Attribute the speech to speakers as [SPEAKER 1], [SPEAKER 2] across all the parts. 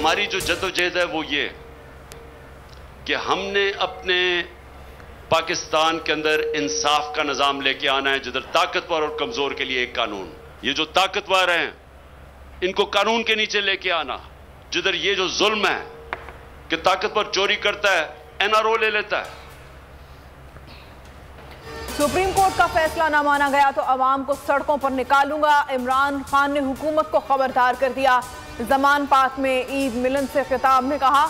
[SPEAKER 1] हमारी जो जदोजहद है वो ये कि हमने अपने पाकिस्तान के अंदर इंसाफ का निज़ाम लेके आना है, जिधर ताकतवर और कमज़ोर के लिए एक कानून। ये जो ताकतवर हैं, इनको कानून के नीचे लेके आना, जिधर ये जो जुल्म है कि ताकतवर चोरी करता है, एनआरओ ले लेता है।
[SPEAKER 2] सुप्रीम कोर्ट का फैसला ना माना गया तो अवाम को सड़कों पर निकालूँगा। इमरान खान ने हुकूमत को खबरदार कर दिया। जमान पाक में ईद मिलन से खिताब में कहा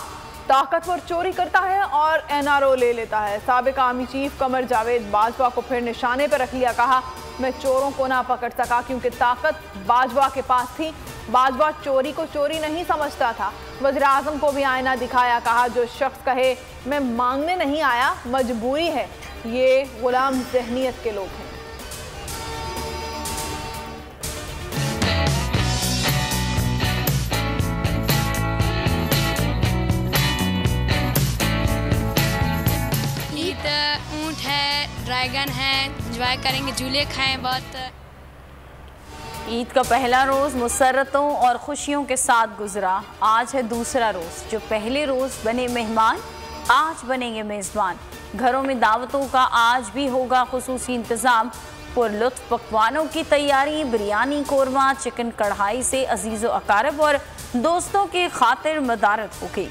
[SPEAKER 2] ताकतवर चोरी करता है और एनआरओ ले लेता है। सबक आर्मी चीफ कमर जावेद बाजवा को फिर निशाने पर रख लिया, कहा, मैं चोरों को ना पकड़ सका क्योंकि ताकत बाजवा के पास थी। बाजवा चोरी को चोरी नहीं समझता था। वज़ीर आज़म को भी आईना दिखाया, कहा, जो शख्स कहे, मैं मांगने नहीं आया, मजबूरी है ये गुलाम जहनीत के लोग हैं।
[SPEAKER 3] ड्रैगन है इंजॉय करेंगे झूले खाएँ बहुत।
[SPEAKER 4] ईद का पहला रोज़ मुसरतों और खुशियों के साथ गुजरा। आज है दूसरा रोज़, जो पहले रोज़ बने मेहमान, आज बनेंगे मेज़बान। घरों में दावतों का आज भी होगा खसूस इंतज़ाम। पुरलुत्फ पकवानों की तैयारी, बिरयानी, कौरमा, चिकन कढ़ाई से अज़ीज़ अकारब और दोस्तों की खातिर मदारत होगी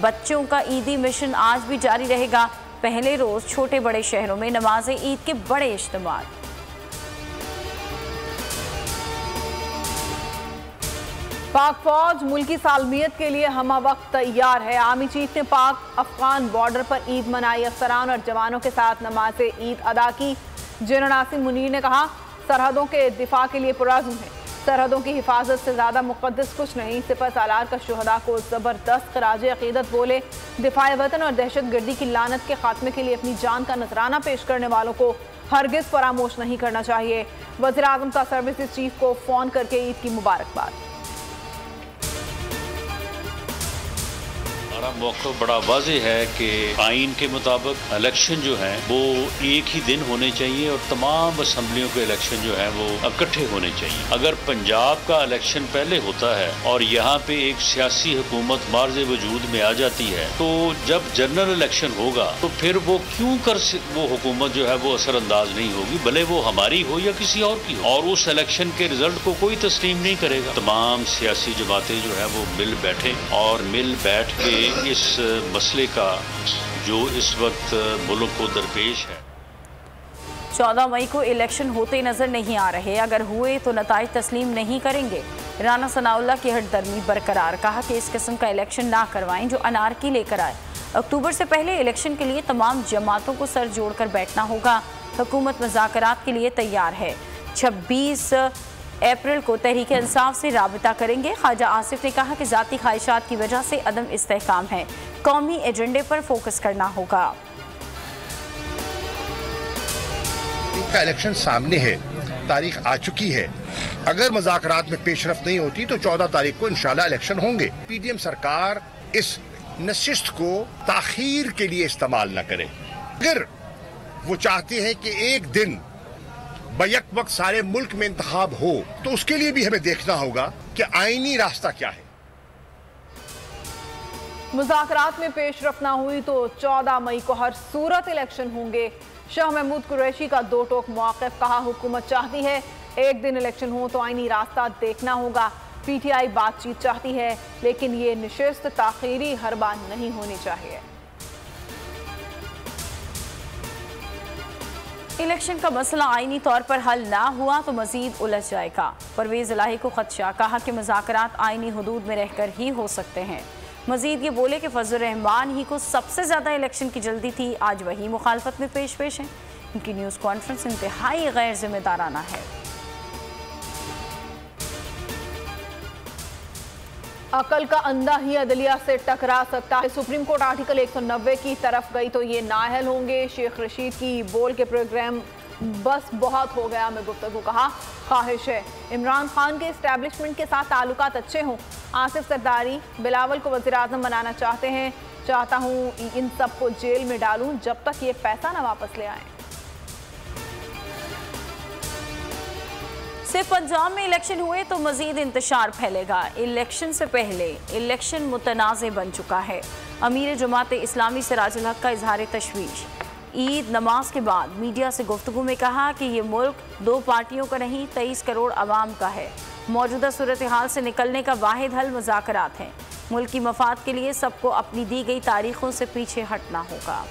[SPEAKER 4] बच्चों का ईदी मिशन आज भी जारी रहेगा। पहले रोज़ छोटे बड़े शहरों में नमाज़ ईद के बड़े इज्तम
[SPEAKER 2] पाक फौज मुल्की सालमियत के लिए हम वक्त तैयार है। आर्मी चीफ ने पाक अफगान बॉर्डर पर ईद मनाई। अफसरान और जवानों के साथ नमाज़ ईद अदा की। जनरल नासिम मुनीर ने कहा, सरहदों के दिफा के लिए पुराजुम है। सरहदों की हिफाजत से ज़्यादा मुकदस कुछ नहीं। सिपा सालार का शहदा को ज़बरदस्त खराज अकीदत बोले। दिफाए वतन और दहशत गर्दी की लानत के खात्मे के लिए अपनी जान का नजराना पेश करने वालों को हरगिज़ फरामोश नहीं करना चाहिए। वजी अजम का सर्विस चीफ को फ़ोन करके ईद की मुबारकबाद।
[SPEAKER 5] हमारा मौका, बड़ा वाजे है कि आइन के मुताबिक इलेक्शन जो है, वो एक ही दिन होने चाहिए और तमाम असम्बलियों के इलेक्शन जो है, वो इकट्ठे होने चाहिए। अगर पंजाब का इलेक्शन पहले होता है और यहाँ पे एक सियासी हुकूमत मार्ज वजूद में आ जाती है तो जब जनरल इलेक्शन होगा तो फिर वो क्यों कर वो हुकूमत जो है, वो असरअंदाज नहीं होगी, भले वो हमारी हो या किसी और की हो। और उस इलेक्शन के रिज़ल्ट को कोई तस्लीम नहीं करेगा। तमाम सियासी जमातें जो है, वो मिल बैठे और मिल बैठ के इस मसले का जो इस वक्त मुल्क को दरपेश है।
[SPEAKER 4] चौदह मई को इलेक्शन होते नज़र नहीं आ रहे। अगर हुए तो नतज तस्लीम नहीं करेंगे। राना सनाउल्ला की हटदर्मी बरकरार। कहा कि इस किस्म का इलेक्शन ना करवाएँ जो अनारकी लेकर आए। अक्टूबर से पहले इलेक्शन के लिए तमाम जमातों को सर जोड़कर बैठना होगा। हुकूमत मज़ाक के लिए तैयार है। छब्बीस अप्रैल को तहरीक इंसाफ से रबता करेंगे। ख्वाजा आसिफ ने कहा कि ज़ाती ख्वाहिशात की वजह से अदम इसकाम है। कौमी एजेंडे पर फोकस करना होगा।
[SPEAKER 6] का इलेक्शन सामने है, तारीख आ चुकी है। अगर मजाकरात में पेशरफ नहीं होती तो चौदह तारीख को इंशाल्लाह इलेक्शन होंगे। पीडीएम सरकार इस नशिस्त को ताखीर के लिए इस्तेमाल न करे। अगर वो चाहते हैं कि एक दिन बैक वक्त सारे मुल्क में इंतखाब हो तो उसके लिए भी हमें देखना होगा कि आईनी रास्ता क्या है।
[SPEAKER 2] मुजाकरात में पेशरफ ना हुई तो 14 मई को हर सूरत इलेक्शन होंगे। शाह महमूद कुरैशी का दो टोक मौकफ, कहा हुकूमत चाहती है एक दिन इलेक्शन हो तो आईनी रास्ता देखना होगा। पीटीआई बातचीत चाहती है, लेकिन ये निशस्त ताखीरी हर बार नहीं होनी चाहिए।
[SPEAKER 4] इलेक्शन का मसला आईनी तौर पर हल ना हुआ तो मजीद उलझ जाएगा। परवेज इलाही को खदशा कहा कि मुजात आइनी हदूद में रहकर ही हो सकते हैं। मजीद ये बोले कि फजल रहमान ही को सबसे ज़्यादा इलेक्शन की जल्दी थी। आज वही मुखालफत में पेश पेश हैं। उनकी न्यूज़ कॉन्फ्रेंस इंतहाई गैर जिम्मेदाराना है।
[SPEAKER 2] अकल का अंधा ही अदलिया से टकरा सकता है। सुप्रीम कोर्ट आर्टिकल 190 की तरफ़ गई तो ये नाहल होंगे। शेख रशीद की बोल के प्रोग्राम बस बहुत हो गया, मैं गुफ्तु कहा। ख्वाहिश है। इमरान खान के इस्टेब्लिशमेंट के साथ ताल्लुक अच्छे हों। आसिफ सरदारी बिलावल को वजी अजम बनाना चाहते हैं। चाहता हूँ इन सबको जेल में डालूँ जब तक ये पैसा ना वापस ले आए।
[SPEAKER 4] सिर्फ़ पंजाब में इलेक्शन हुए तो मजीद इंतशार फैलेगा। इलेक्शन से पहले इलेक्शन मुतनाज़ बन चुका है। अमीर जमात इस्लामी सराजुल हक का इजहार तशवीश। ईद नमाज़ के बाद मीडिया से गुफ्तु में कहा कि ये मुल्क दो पार्टियों का नहीं, तेईस करोड़ आवाम का है। मौजूदा सूरत हाल से निकलने का वाद हल मुजाकरात हैं। मुल्क की मफाद के लिए सबको अपनी दी गई तारीखों से पीछे हटना होगा।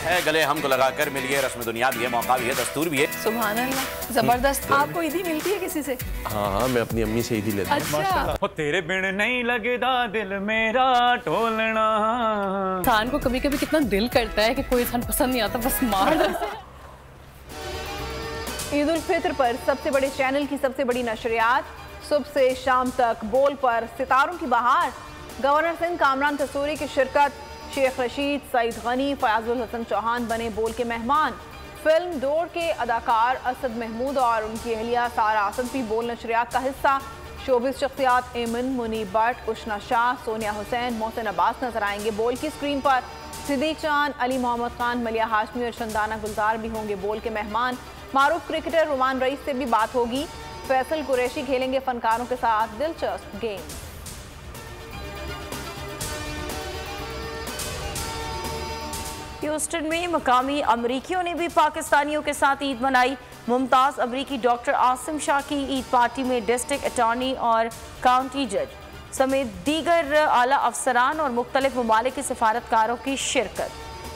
[SPEAKER 7] है गले हमको लगाकर मिलिए रस्म दुनिया भी है मौका भी है दस्तूर भी है।
[SPEAKER 2] सुबह ज़बरदस्त। आपको ईदी मिलती है किसी से?
[SPEAKER 8] हाँ हाँ मैं अपनी अम्मी से ईदी लेता हूँ।
[SPEAKER 2] अच्छा।
[SPEAKER 9] तेरे बिन नहीं लगदा दिल मेरा टोलना।
[SPEAKER 10] इंसान को कभी कभी कितना दिल करता है कि कोई इंसान पसंद नहीं आता बस मार
[SPEAKER 2] ईद उल फित्र पर सबसे बड़े चैनल की सबसे बड़ी नशरियात सुबह से शाम तक बोल पर सितारों की बहार। गवर्नर सिंह कामरान तसूरी की शिरकत शेख रशीद सईद गनी फयाजुल हसन चौहान बने बोल के मेहमान। फ़िल्म डोर के अदाकार असद महमूद और उनकी अहलिया सारा असद भी बोल नशरियात का हिस्सा। शोबिस शख्सियात एमन मुनी भट्ट उशना शाह, सोनिया हुसैन, मोहसिन अब्बास नज़र आएँगे बोल की स्क्रीन पर। सिद्दीक चाँद, अली मोहम्मद खान, मलिया हाशमी और शंदाना गुलजार भी होंगे बोल के मेहमान। मारूफ क्रिकेटर रुमान रईस से भी बात होगी। फैसल कुरैशी खेलेंगे फनकारों के साथ दिलचस्प गेम।
[SPEAKER 4] ह्यूस्टन में मकामी अमरीकियों ने भी पाकिस्तानियों के साथ ईद मनाई। मुमताज़ अमरीकी डॉक्टर आसिम शाह की ईद पार्टी में डिस्ट्रिक्ट अटॉर्नी और काउंटी जज समेत दीगर आला अफसरान और मुख्तलिफ़ ममालिक के सफारतकारों की शिरकत।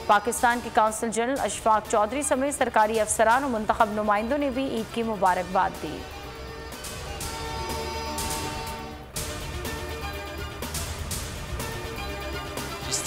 [SPEAKER 4] पाकिस्तान के काउंसिल जनरल अशफाक चौधरी समेत सरकारी अफसरान और मुंतखब नुमाइंदों ने भी ईद की मुबारकबाद दी।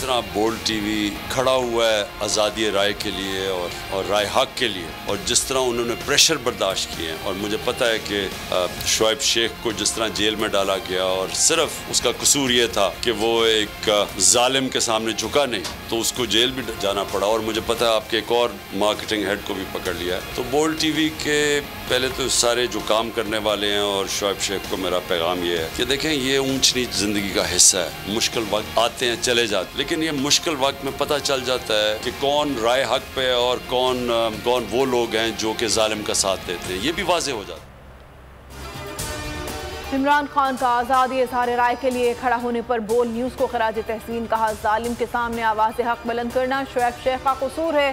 [SPEAKER 1] तरह बोल्ड टीवी खड़ा हुआ है आज़ादी राय के लिए और और राय हक के लिए। और जिस तरह उन्होंने प्रेशर बर्दाश्त किए हैं, और मुझे पता है कि शुआइब शेख को जिस तरह जेल में डाला गया, और सिर्फ़ उसका कसूर ये था कि वो एक जालिम के सामने झुका नहीं तो उसको जेल भी जाना पड़ा। और मुझे पता है आपके एक और मार्केटिंग हेड को भी पकड़ लिया तो बोल्ड टीवी के पहले तो सारे जो काम करने वाले हैं और शुआइब शेख को मेरा पैगाम ये है कि देखें, ये ऊंच नीच ज़िंदगी का हिस्सा है। मुश्किल वक्त आते हैं, चले जाते हैं। लेकिन ये मुश्किल वक्त में पता चल जाता है कि कौन राय हक पे है और कौन कौन वो लोग हैं जो कि जालिम का साथ देते हैं। ये भी वाजे हो जाता है।
[SPEAKER 2] इमरान खान का आज़ादी इजहार राय के लिए खड़ा होने पर बोल न्यूज़ को खराज तहसीन कहा, जालिम के सामने आवाज़ हक बुलंद करना शुएब शेख का कसूर है।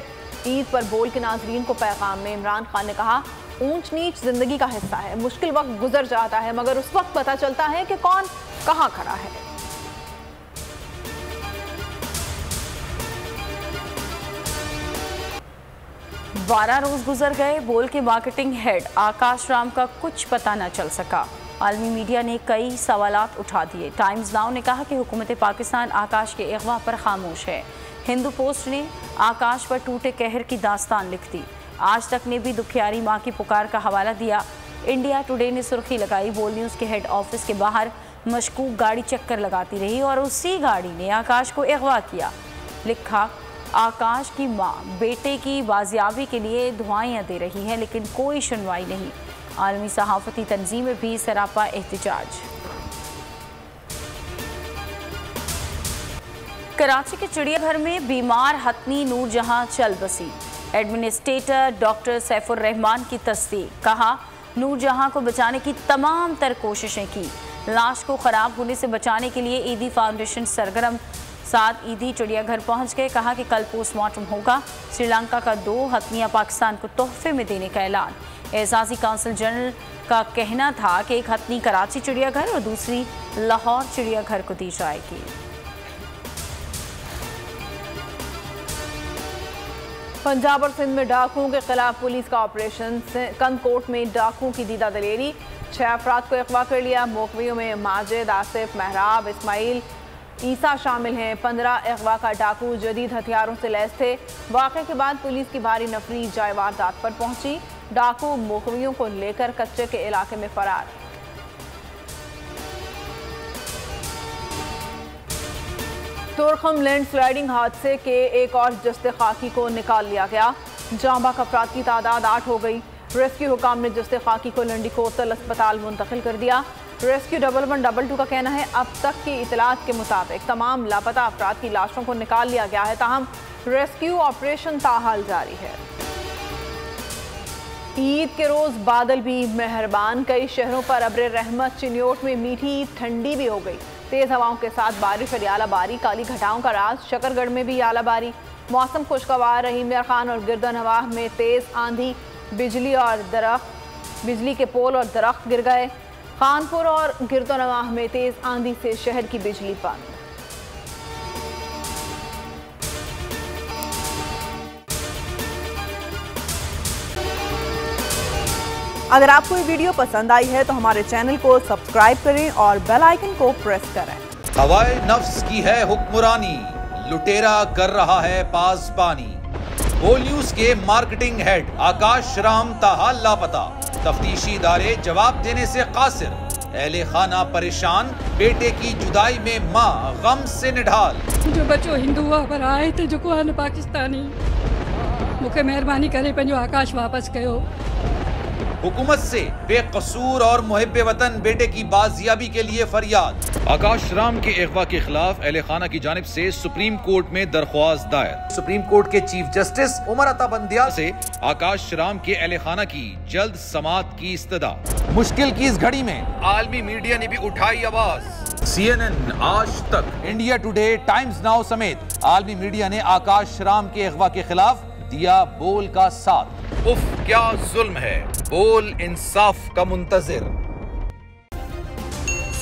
[SPEAKER 2] ईद पर बोल के नाजरीन को पैगाम में इमरान खान ने कहा, ऊंच नीच ज़िंदगी का हिस्सा है, मुश्किल वक्त गुजर जाता है, मगर उस वक्त पता चलता है कि कौन कहाँ खड़ा है।
[SPEAKER 4] बारह रोज गुजर गए, बोल के मार्केटिंग हेड आकाश राम का कुछ पता न चल सका। आलमी मीडिया ने कई सवाल उठा दिए। टाइम्स नाउ ने कहा कि हुकूमत पाकिस्तान आकाश के अगवा पर खामोश है। हिंदू पोस्ट ने आकाश पर टूटे कहर की दास्तान लिख दी। आज तक ने भी दुखियारी माँ की पुकार का हवाला दिया। इंडिया टुडे ने सुर्खी लगाई। बोल न्यूज़ के हेड ऑफ़िस के बाहर मशकूक गाड़ी चक्कर लगाती रही और उसी गाड़ी ने आकाश को अगवा किया। लिखा आकाश की माँ, बेटे की बाजियाबी के लिए दुआएँ दे रही है, लेकिन कोई सुनवाई नहीं। आलमी सहाफती तंजीमें भी सरापा एहतजाज। कराची के चिड़ियाघर में बीमार हतनी नूरजहां चल बसी। एडमिनिस्ट्रेटर डॉक्टर सैफुर रहमान की तस्दीक। कहा, नूरजहां को बचाने की तमाम तर कोशिशें की। लाश को खराब होने से बचाने के लिए ईदी फाउंडेशन सरगर्म साथ ईदी चिड़ियाघर पहुँच गए, कहा कि कल पोस्टमार्टम होगा। श्रीलंका का दो हथनियाँ पाकिस्तान को तोहफे में देने का ऐलान। एजाजी काउंसिल जनरल का कहना था कि एक हथनी कराची चिड़ियाघर और दूसरी लाहौर चिड़ियाघर को दी जाएगी।
[SPEAKER 2] पंजाब और सिंध में डाकुओं के खिलाफ पुलिस का ऑपरेशन कंदकोट में डाकुओं की दीदा दलेरी। छह अफराद को अगवा कर लिया मोकवियों में माजिद, आसिफ, महराब, इस्माइल ईसा शामिल हैं। पंद्रह अगवा का डाकू जदीद हथियारों से लैस थे। वाक़े के बाद पुलिस की भारी नफरी जाय वारदात पर पहुँची। डाकू मोकवियों को लेकर कच्चे के इलाके में फरार। तोरखम लैंड स्लाइडिंग हादसे के एक और जस्ते खाकी को निकाल लिया गया। जांबाक अफराद की तादाद आठ हो गई। रेस्क्यू हुकाम ने जस्ते खाकी को लंडी कोतल अस्पताल मुंतकिल कर दिया। Rescue double one double two का कहना है, अब तक की इतलात के मुताबिक तमाम लापता अफराद की लाशों को निकाल लिया गया है, ताहम रेस्क्यू ऑपरेशन ताहाल जारी है। ईद के रोज बादल भी मेहरबान, कई शहरों पर अब्र रहमत, चिन्योट में मीठी ठंडी भी हो गई। तेज हवाओं के साथ बारिश और आलाबारी काली घटाओं का राज, शकरगढ़ में भी आलाबारी मौसम खुशगवार रही मेर खान और गिरदन हवा में तेज आंधी, बिजली और दरख्त, बिजली के पोल और दरख्त गिर गए। खानपुर और गिरदोनवाह में तेज आंधी से शहर की बिजली बंद। अगर आपको ये वीडियो पसंद आई है तो हमारे चैनल को सब्सक्राइब करें और बेल आइकन को प्रेस करें।
[SPEAKER 11] हवाए नफ्स की है हुक्मरानी, लुटेरा कर रहा है पास पानी बोल न्यूज़ के मार्केटिंग हेड आकाश राम ताहा लापता। तफ्तीशी इदारे जवाब देने से कासिर। अहले खाना परेशान बेटे की जुदाई में माँ गम से निढाल।
[SPEAKER 12] जो बच्चो हिंदू हुआ पर आए थे जो पाकिस्तानी। मुख्य मेहरबानी करे पंहिंजो आकाश वापस कयो।
[SPEAKER 11] हुकूमत से बेकसूर और मुहब वतन बेटे की बाजियाबी के लिए फरियाद। आकाश राम के अगवा के खिलाफ अहल खाना की जानब से सुप्रीम कोर्ट में दरख्वास्त दायर। सुप्रीम कोर्ट के चीफ जस्टिस उमर अता बंदिया से आकाश राम के अहल खाना की जल्द समात की इस्तदा। मुश्किल की इस घड़ी में आलमी मीडिया ने भी उठाई आवाज़। सी एन एन आज तक इंडिया टुडे टाइम्स नाउ समेत आलमी मीडिया ने आकाश राम के अगवा के खिलाफ दिया बोल का साथ। उफ क्या जुल्म है। बोल इंसाफ का मुंतजर।